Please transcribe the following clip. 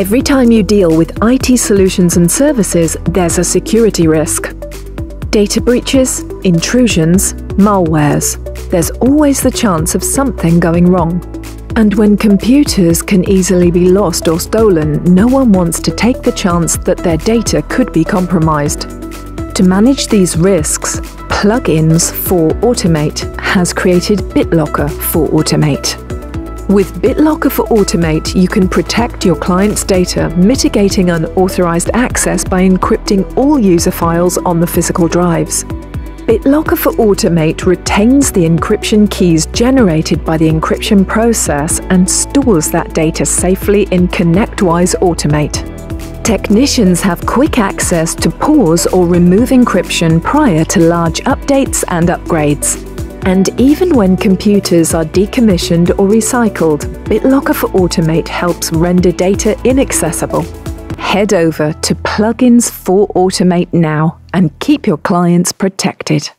Every time you deal with IT solutions and services, there's a security risk. Data breaches, intrusions, malwares. There's always the chance of something going wrong. And when computers can easily be lost or stolen, no one wants to take the chance that their data could be compromised. To manage these risks, Plugins for Automate has created BitLocker for Automate. With BitLocker for Automate, you can protect your client's data, mitigating unauthorized access by encrypting all user files on the physical drives. BitLocker for Automate retains the encryption keys generated by the encryption process and stores that data safely in ConnectWise Automate. Technicians have quick access to pause or remove encryption prior to large updates and upgrades. And even when computers are decommissioned or recycled, BitLocker for Automate helps render data inaccessible. Head over to Plugins for Automate now and keep your clients protected.